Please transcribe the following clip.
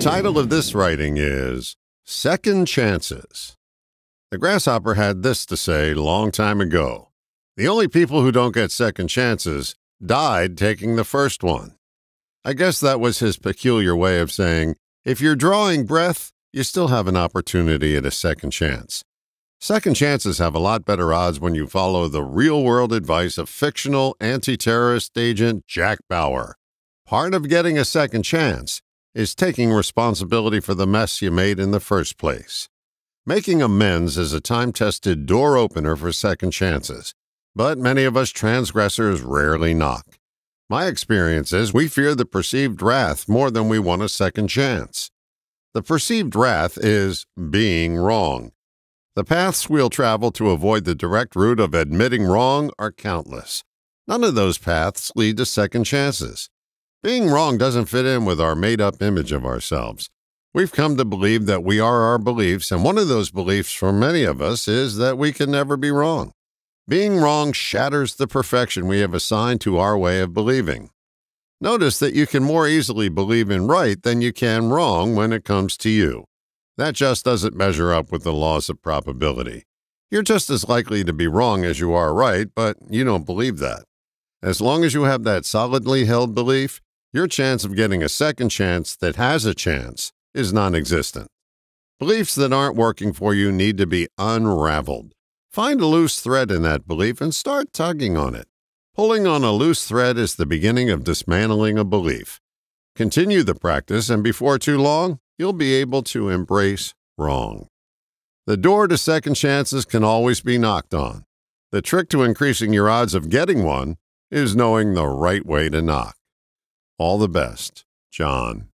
title of this writing is Second Chances. The grasshopper had this to say long time ago. The only people who don't get second chances died taking the first one. I guess that was his peculiar way of saying, if you're drawing breath, you still have an opportunity at a second chance. Second chances have a lot better odds when you follow the real world advice of fictional anti terrorist agent Jack Bauer. Part of getting a second chance is taking responsibility for the mess you made in the first place. Making amends is a time tested door opener for second chances, but many of us transgressors rarely knock. My experience is we fear the perceived wrath more than we want a second chance. The perceived wrath is being wrong. The paths we'll travel to avoid the direct route of admitting wrong are countless. None of those paths lead to second chances. Being wrong doesn't fit in with our made up image of ourselves. We've come to believe that we are our beliefs, and one of those beliefs for many of us is that we can never be wrong. Being wrong shatters the perfection we have assigned to our way of believing. Notice that you can more easily believe in right than you can wrong when it comes to you. That just doesn't measure up with the laws of probability. You're just as likely to be wrong as you are right, but you don't believe that. As long as you have that solidly held belief, your chance of getting a second chance that has a chance is non existent. Beliefs that aren't working for you need to be unraveled. Find a loose thread in that belief and start tugging on it. Pulling on a loose thread is the beginning of dismantling a belief. Continue the practice, and before too long, you'll be able to embrace wrong. The door to second chances can always be knocked on. The trick to increasing your odds of getting one is knowing the right way to knock. All the best, John.